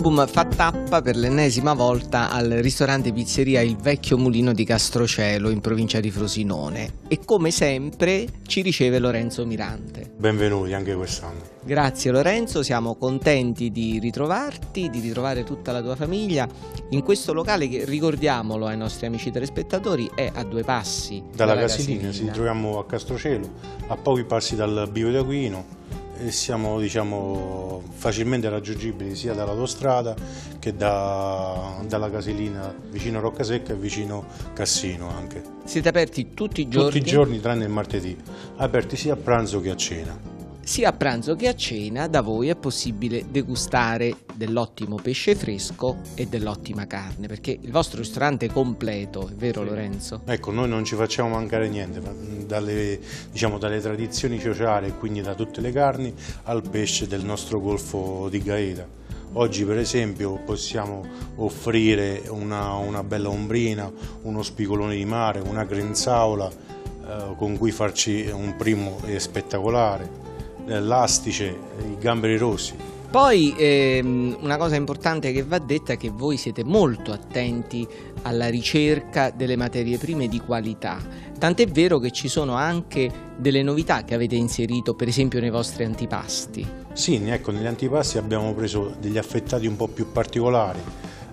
Cibum fa tappa per l'ennesima volta al ristorante pizzeria Il Vecchio Mulino di Castrocelo in provincia di Frosinone. E come sempre ci riceve Lorenzo Mirante. Benvenuti anche quest'anno. Grazie Lorenzo, siamo contenti di ritrovarti, di ritrovare tutta la tua famiglia in questo locale che ricordiamolo ai nostri amici telespettatori è a due passi Dalla, dalla Casilina, ci troviamo a Castrocelo, a pochi passi dal Bivo d'Aquino e siamo diciamo, facilmente raggiungibili sia dall'autostrada che da- dalla Casilina vicino Roccasecca e vicino Cassino anche. Siete aperti tutti i giorni? Tutti i giorni tranne il martedì, aperti sia a pranzo che a cena. Sia a pranzo che a cena da voi è possibile degustare dell'ottimo pesce fresco e dell'ottima carne, perché il vostro ristorante è completo, è vero Lorenzo? Ecco, noi non ci facciamo mancare niente, ma, mh, dalle, diciamo, dalle tradizioni sociali e quindi da tutte le carni al pesce del nostro golfo di Gaeta. Oggi per esempio possiamo offrire una, una bella ombrina, uno spigolone di mare, una grenzaola eh, con cui farci un primo spettacolare, l'astice, i gamberi rossi. Poi ehm, una cosa importante che va detta è che voi siete molto attenti alla ricerca delle materie prime di qualità, tant'è vero che ci sono anche delle novità che avete inserito per esempio nei vostri antipasti. Sì, ecco, negli antipasti abbiamo preso degli affettati un po' più particolari.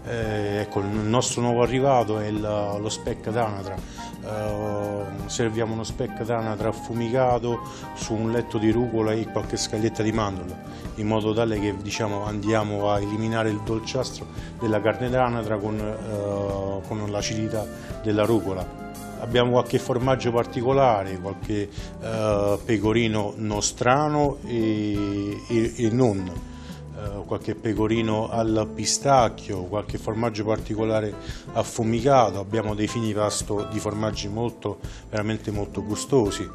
Eh, ecco, il nostro nuovo arrivato è il- lo speck d'anatra. Eh, serviamo uno speck d'anatra affumicato su un letto di rucola e qualche scaglietta di mandorla, in modo tale che diciamo, andiamo a eliminare il dolciastro della carne d'anatra con, eh, con l'acidità della rucola. Abbiamo qualche formaggio particolare, qualche eh, pecorino nostrano e, e- e non, qualche pecorino al pistacchio, qualche formaggio particolare affumicato, abbiamo dei fini pasto di formaggi molto, veramente molto gustosi.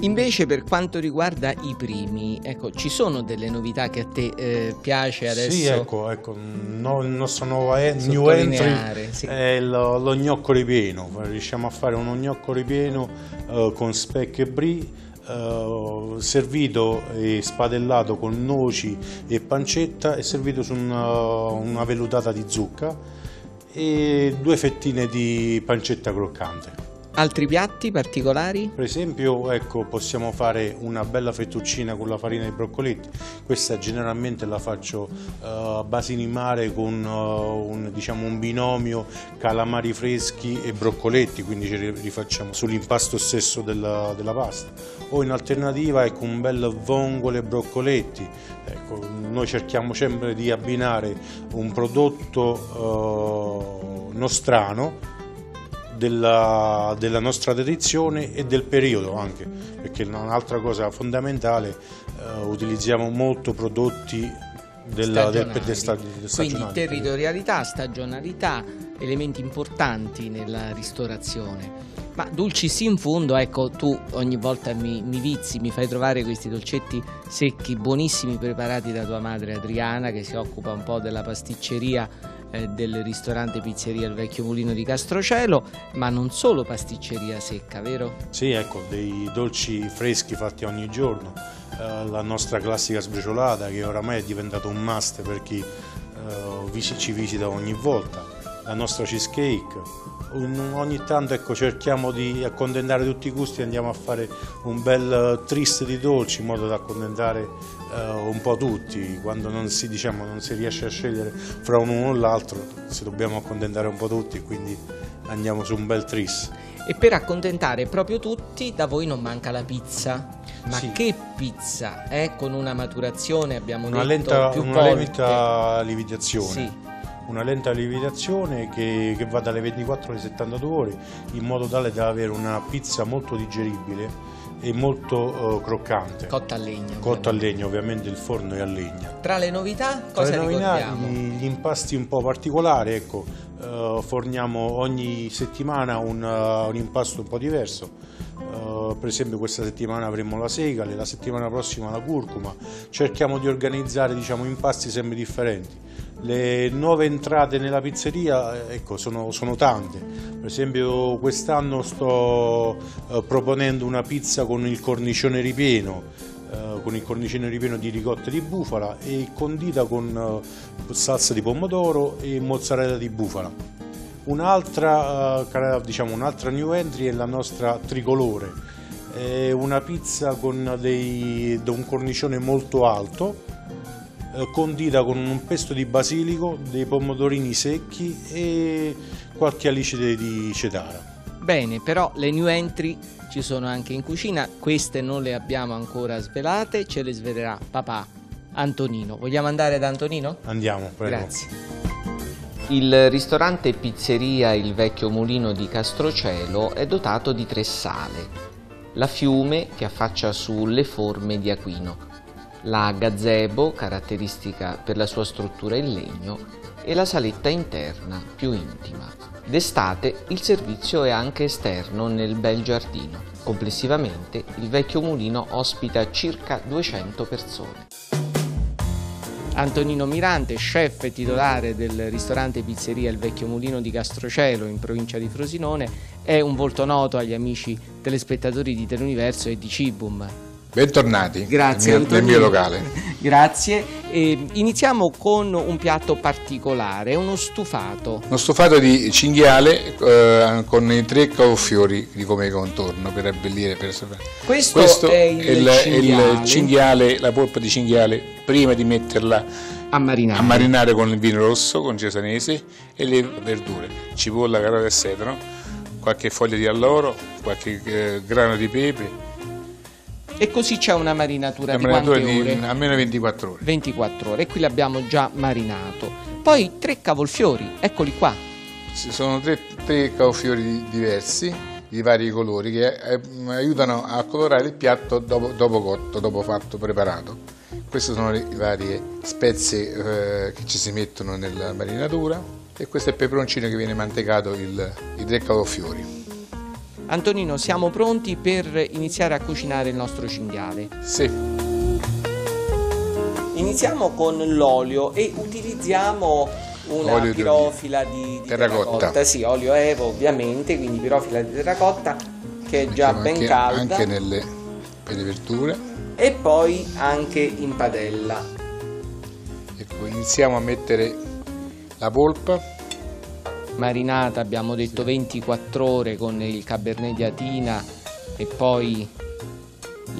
Invece per quanto riguarda i primi, ecco, ci sono delle novità che a te eh, piace adesso? Sì, ecco, ecco, no- il nostro nuovo e- new entry sì. è lo, lo gnocco ripieno, riusciamo a fare uno gnocco ripieno eh, con speck e brie, eh, servito e spadellato con noci e pancetta e servito su una, una vellutata di zucca e due fettine di pancetta croccante. Altri piatti particolari? Per esempio, ecco, possiamo fare una bella fettuccina con la farina di broccoletti. Questa generalmente la faccio eh, a base di mare con eh, un, diciamo, un binomio calamari freschi e broccoletti, quindi ci ri- rifacciamo sull'impasto stesso della, della pasta. O in alternativa ecco, un bel vongole e broccoletti. Ecco, noi cerchiamo sempre di abbinare un prodotto eh, nostrano della, della nostra tradizione e del periodo anche, perché un'altra cosa fondamentale, eh, utilizziamo molto prodotti della, del, Stagionali. del sta- Quindi territorialità, stagionalità, elementi importanti nella ristorazione. Ma dulcis in fondo, ecco, tu ogni volta mi, mi vizi, mi fai trovare questi dolcetti secchi, buonissimi, preparati da tua madre Adriana, che si occupa un po' della pasticceria eh, del ristorante Pizzeria Il Vecchio Mulino di Castrocelo, ma non solo pasticceria secca, vero? Sì, ecco, dei dolci freschi fatti ogni giorno, eh, la nostra classica sbriciolata che oramai è diventato un must per chi eh, ci visita ogni volta, la nostra cheesecake. Ogni tanto ecco, cerchiamo di accontentare tutti i gusti e andiamo a fare un bel eh, tris di dolci in modo da accontentare eh, un po' tutti. Quando non si, diciamo, non si riesce a scegliere fra uno o l'altro, si dobbiamo accontentare un po' tutti, quindi andiamo su un bel tris. E per accontentare proprio tutti, da voi non manca la pizza. Ma Sì. che pizza? Eh? Con una maturazione abbiamo Una detto lenta, più una volte. lenta lievitazione. Sì. Una lenta lievitazione che, che va dalle 24 alle 72 ore in modo tale da avere una pizza molto digeribile e molto eh, croccante. Cotta a legna. Cotto a ovviamente. legna, ovviamente il forno è a legna. Tra le novità, Tra cosa le novità, gli, gli impasti un po' particolari, ecco, eh, forniamo ogni settimana un, eh, un impasto un po' diverso. Eh, per esempio questa settimana avremo la segale, la settimana prossima la curcuma. Cerchiamo di organizzare diciamo, impasti sempre differenti. Le nuove entrate nella pizzeria eh, ecco, sono, sono tante. Per esempio quest'anno sto eh, proponendo una pizza con il cornicione ripieno eh, con il cornicione ripieno di ricotta di bufala e condita con eh, salsa di pomodoro e mozzarella di bufala. Un'altra, eh, diciamo, un'altra new entry è la nostra tricolore, è una pizza con dei, un cornicione molto alto, condita con un pesto di basilico, dei pomodorini secchi e qualche alicide di cedara. Bene, però le new entry ci sono anche in cucina, queste non le abbiamo ancora svelate, ce le svelerà papà Antonino. Vogliamo andare da Antonino? Andiamo, prego. Grazie. Il ristorante pizzeria Il Vecchio Mulino di Castrocielo è dotato di tre sale. La Fiume, che affaccia sulle forme di Aquino, la Gazebo, caratteristica per la sua struttura in legno, e la saletta interna, più intima. D'estate il servizio è anche esterno nel bel giardino. Complessivamente il vecchio mulino ospita circa 200 persone. Antonino Mirante, chef e titolare del ristorante pizzeria Il Vecchio Mulino di Castrocelo in provincia di Frosinone, è un volto noto agli amici telespettatori di Teleuniverso e di Cibum. Bentornati Grazie, nel, mio, nel mio locale. Grazie. E iniziamo con un piatto particolare, uno stufato. Uno stufato di cinghiale eh, con i tre cavolfiori di come contorno per abbellire. Per... Questo, Questo, è, il, il, cinghiale. il, cinghiale. la polpa di cinghiale, prima di metterla a marinare. a marinare con il vino rosso, con cesanese e le verdure, cipolla, carota e sedano, qualche foglia di alloro, qualche eh, grano di pepe e così c'è una marinatura una di marinatura quante di, ore? Almeno 24 ore. 24 ore, e qui l'abbiamo già marinato. Poi tre cavolfiori, eccoli qua. Ci sono tre, tre cavolfiori diversi, di vari colori, che eh, aiutano a colorare il piatto dopo, dopo, cotto, dopo fatto, preparato. Queste sono le varie spezie eh, che ci si mettono nella marinatura e questo è il peperoncino che viene mantecato, il, i tre cavolfiori. Antonino, siamo pronti per iniziare a cucinare il nostro cinghiale? Sì. Iniziamo con l'olio e utilizziamo una olio pirofila di, di terracotta. terracotta. Sì, olio Evo ovviamente, quindi pirofila di terracotta che è già ben anche, calda. Anche nelle per le verdure. E poi anche in padella. Ecco, iniziamo a mettere la polpa marinata abbiamo detto 24 ore con il cabernet di Atina e poi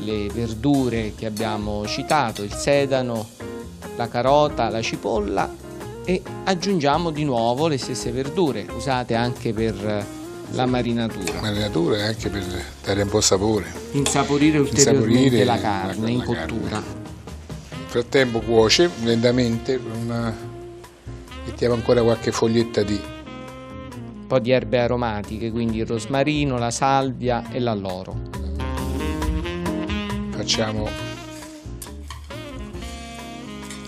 le verdure che abbiamo citato, il sedano, la carota, la cipolla e aggiungiamo di nuovo le stesse verdure usate anche per la marinatura. Marinatura e anche per dare un po' sapore. Insaporire ulteriormente Insaporire la carne la, in cottura. Carne. Nel frattempo cuoce lentamente, una... mettiamo ancora qualche foglietta di po' di erbe aromatiche, quindi il rosmarino, la salvia e l'alloro. Facciamo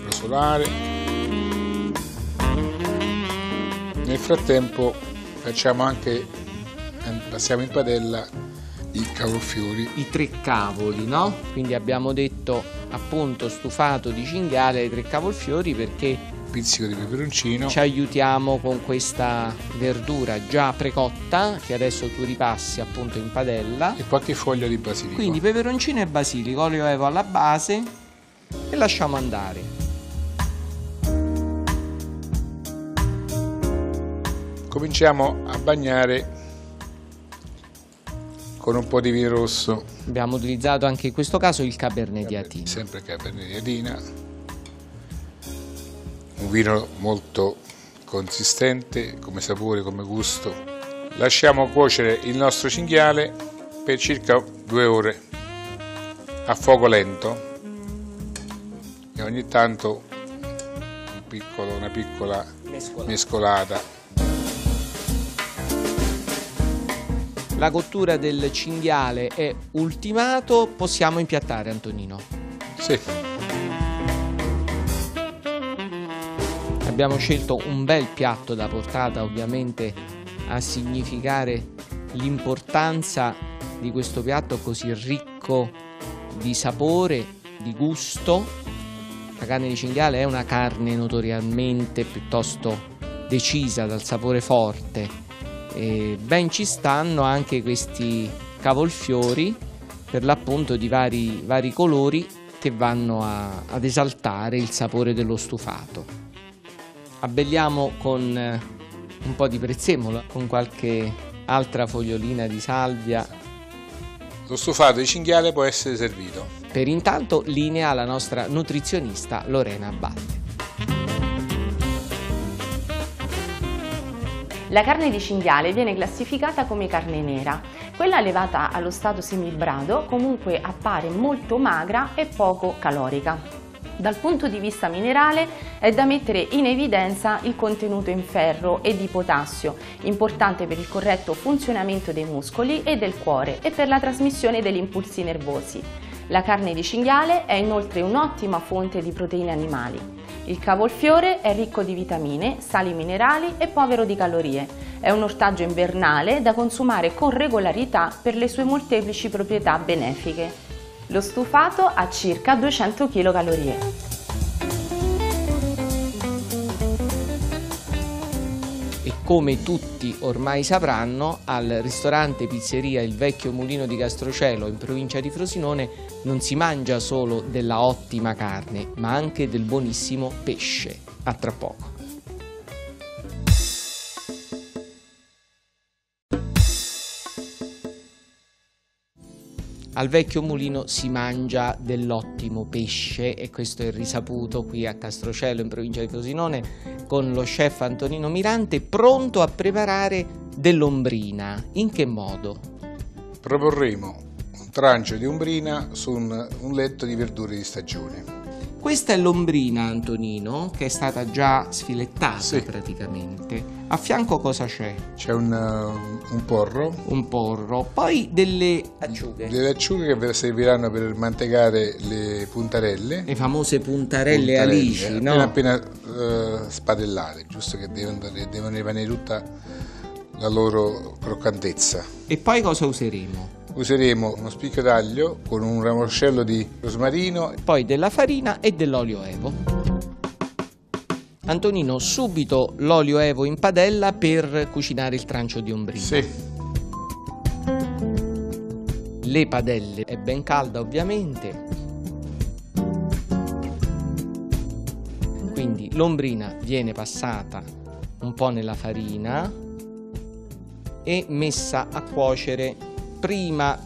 rosolare. Nel frattempo facciamo anche, passiamo in padella i cavolfiori. I tre cavoli, no? Quindi abbiamo detto appunto stufato di cinghiale ai tre cavolfiori perché pizzico di peperoncino. Ci aiutiamo con questa verdura già precotta che adesso tu ripassi appunto in padella. E qualche foglia di basilico. Quindi peperoncino e basilico, olio evo alla base e lasciamo andare. Cominciamo a bagnare con un po' di vino rosso. Abbiamo utilizzato anche in questo caso il Cabernet di Atina. Sempre Cabernet di Atina vino molto consistente come sapore, come gusto. Lasciamo cuocere il nostro cinghiale per circa due ore a fuoco lento e ogni tanto un piccolo, una piccola mescolata. mescolata. La cottura del cinghiale è ultimato, possiamo impiattare Antonino? Sì. Abbiamo scelto un bel piatto da portata ovviamente a significare l'importanza di questo piatto così ricco di sapore, di gusto. La carne di cinghiale è una carne notoriamente piuttosto decisa dal sapore forte. E ben ci stanno anche questi cavolfiori per l'appunto di vari, vari colori che vanno a, ad esaltare il sapore dello stufato. Abbelliamo con eh, un po' di prezzemolo, con qualche altra fogliolina di salvia. Lo stufato di cinghiale può essere servito. Per intanto linea la nostra nutrizionista Lorena Baldi. La carne di cinghiale viene classificata come carne nera. Quella allevata allo stato semibrado comunque appare molto magra e poco calorica. Dal punto di vista minerale è da mettere in evidenza il contenuto in ferro e di potassio, importante per il corretto funzionamento dei muscoli e del cuore e per la trasmissione degli impulsi nervosi. La carne di cinghiale è inoltre un'ottima fonte di proteine animali. Il cavolfiore è ricco di vitamine, sali minerali e povero di calorie. È un ortaggio invernale da consumare con regolarità per le sue molteplici proprietà benefiche. Lo stufato ha circa 200 kcal. come tutti ormai sapranno, al ristorante pizzeria Il Vecchio Mulino di Castrocelo in provincia di Frosinone non si mangia solo della ottima carne, ma anche del buonissimo pesce. A tra poco. Al vecchio mulino si mangia dell'ottimo pesce e questo è risaputo qui a Castrocello in provincia di Frosinone con lo chef Antonino Mirante pronto a preparare dell'ombrina. In che modo? Proporremo un trancio di ombrina su un, un letto di verdure di stagione. Questa è l'ombrina, Antonino, che è stata già sfilettata Sì. praticamente. A fianco cosa c'è? C'è un, uh, un porro, Un porro, poi delle acciughe, delle acciughe che serviranno per mantecare le puntarelle. le famose puntarelle, Puntarelle, alici, appena, no? appena eh, spadellate, giusto che devono, devono rimanere tutta la loro croccantezza. E poi cosa useremo? Useremo uno spicchio d'aglio con un ramoscello di rosmarino Poi della farina e dell'olio evo. Antonino, subito l'olio evo in padella per cucinare il trancio di ombrina. Sì, Le padelle è ben calda ovviamente. Quindi l'ombrina viene passata un po' nella farina e messa a cuocere prima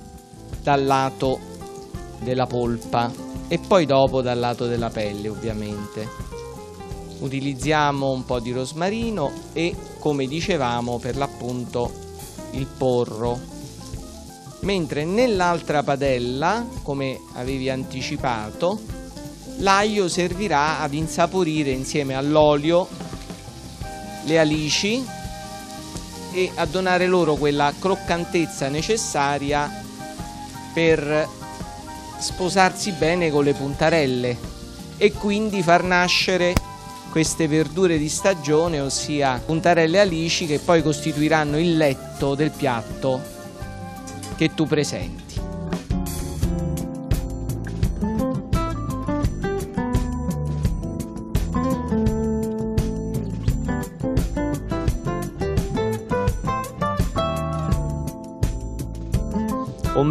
dal lato della polpa e poi dopo dal lato della pelle ovviamente. Utilizziamo un po' di rosmarino e come dicevamo per l'appunto il porro mentre nell'altra padella, come avevi anticipato, l'aglio servirà ad insaporire insieme all'olio le alici e a donare loro quella croccantezza necessaria per sposarsi bene con le puntarelle e quindi far nascere queste verdure di stagione, ossia puntarelle alici che poi costituiranno il letto del piatto che tu presenti.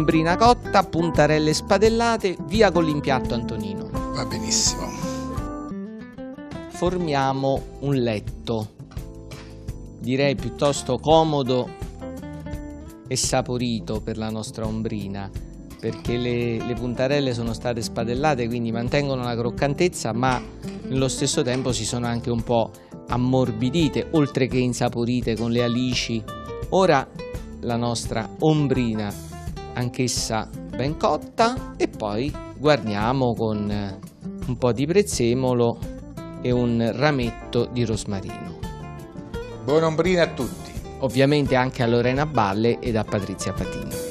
Ombrina cotta, puntarelle spadellate, via con l'impiatto Antonino. va benissimo. Formiamo un letto, direi piuttosto comodo e saporito per la nostra ombrina, perché le, le puntarelle sono state spadellate, quindi mantengono la croccantezza, ma nello stesso tempo si sono anche un po' ammorbidite, oltre che insaporite con le alici. Ora la nostra ombrina, anch'essa ben cotta, e poi guarniamo con eh, un po' di prezzemolo e un rametto di rosmarino. Buona ombrina a tutti. Ovviamente anche a Lorena Balle ed a Patrizia Patini.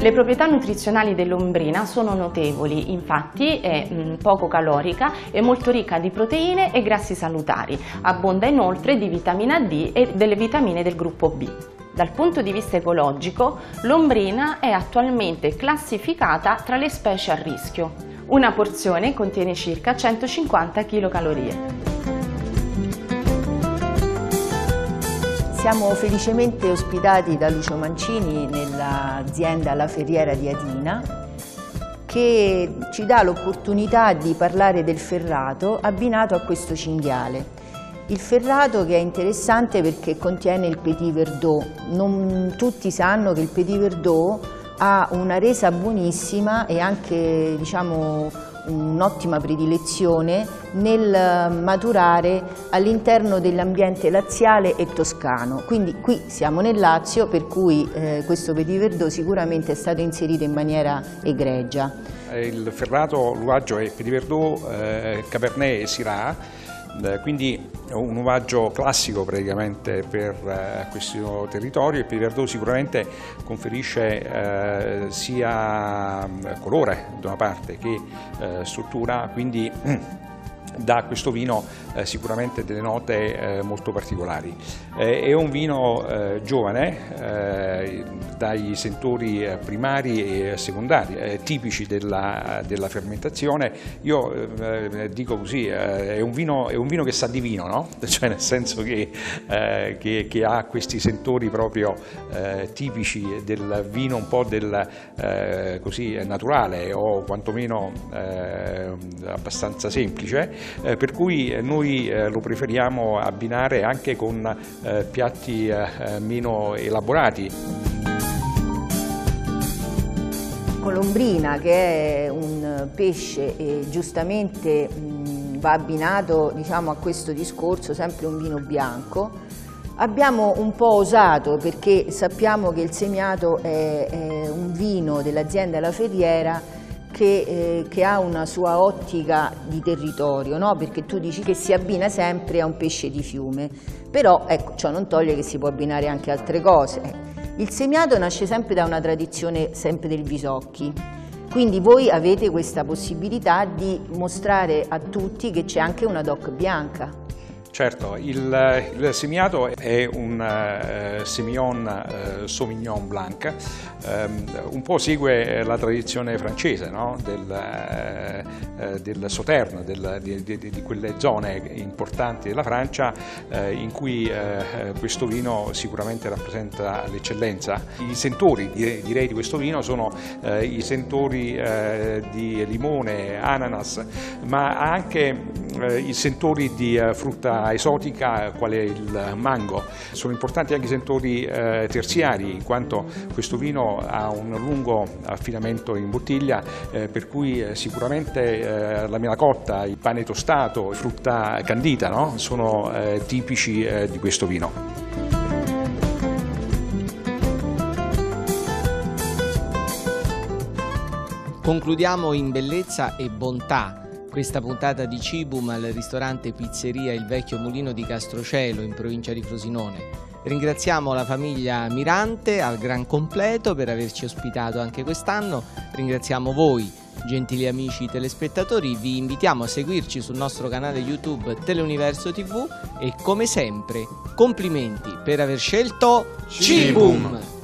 Le proprietà nutrizionali dell'ombrina sono notevoli, infatti è poco calorica e molto ricca di proteine e grassi salutari. Abbonda inoltre di vitamina D e delle vitamine del gruppo B. Dal punto di vista ecologico, l'ombrina è attualmente classificata tra le specie a rischio. Una porzione contiene circa 150 kcal. Siamo felicemente ospitati da Lucio Mancini nell'azienda La Ferriera di Adina che ci dà l'opportunità di parlare del ferrato abbinato a questo cinghiale. Il ferrato che è interessante perché contiene il Petit Verdot. Non tutti sanno che il Petit Verdot ha una resa buonissima e anche diciamo, un'ottima predilezione nel maturare all'interno dell'ambiente laziale e toscano. Quindi qui siamo nel Lazio per cui eh, questo Petit Verdot sicuramente è stato inserito in maniera egregia. Il ferrato l'uaggio è Petit Verdot, eh, Cabernet e Syrah eh, quindi un uvaggio classico praticamente per eh, questo territorio per Verdot sicuramente conferisce eh, sia colore da una parte che struttura, quindi dà questo vino eh, sicuramente delle note eh, molto particolari. Eh, è un vino eh, giovane, eh, dai sentori eh, primari e secondari, tipici della, della, fermentazione. Io dico così, è un, vino, è, un vino, che sa di vino, no? cioè nel senso che, che, che ha questi sentori proprio tipici del vino un po' del, così, naturale o quantomeno abbastanza semplice eh, per cui eh, noi eh, lo preferiamo abbinare anche con eh, piatti eh, meno elaborati. Colombrina che è un pesce e giustamente mh, va abbinato diciamo, a questo discorso, sempre un vino bianco, Abbiamo un po' osato perché sappiamo che il semiato è, è un vino dell'azienda La Ferriera che, eh, che, ha una sua ottica di territorio, no? perché tu dici che si abbina sempre a un pesce di fiume, però ecco, ciò non toglie che si può abbinare anche altre cose. Il semiato nasce sempre da una tradizione sempre del Visocchi, quindi voi avete questa possibilità di mostrare a tutti che c'è anche una DOC bianca. Certo, il, il semiato è un uh, Semillon uh, Sauvignon Blanc, um, un po' segue la tradizione francese no? del, uh, del Sauternes, del, di, di, di, quelle zone importanti della Francia in cui questo vino sicuramente rappresenta l'eccellenza. I sentori direi di questo vino sono i sentori di limone, ananas, ma anche i sentori di frutta esotica qual è il mango. Sono importanti anche i sentori eh, terziari in quanto questo vino ha un lungo affinamento in bottiglia eh, per cui eh, sicuramente la melacotta, il pane tostato, frutta candita no? sono tipici di questo vino. Concludiamo in bellezza e bontà questa puntata di Cibum al ristorante Pizzeria Il Vecchio Mulino di Castrocelo in provincia di Frosinone. Ringraziamo la famiglia Mirante al gran completo per averci ospitato anche quest'anno. Ringraziamo voi, gentili amici telespettatori. Vi invitiamo a seguirci sul nostro canale YouTube Teleuniverso TV e come sempre complimenti per aver scelto Cibum.